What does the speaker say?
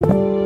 you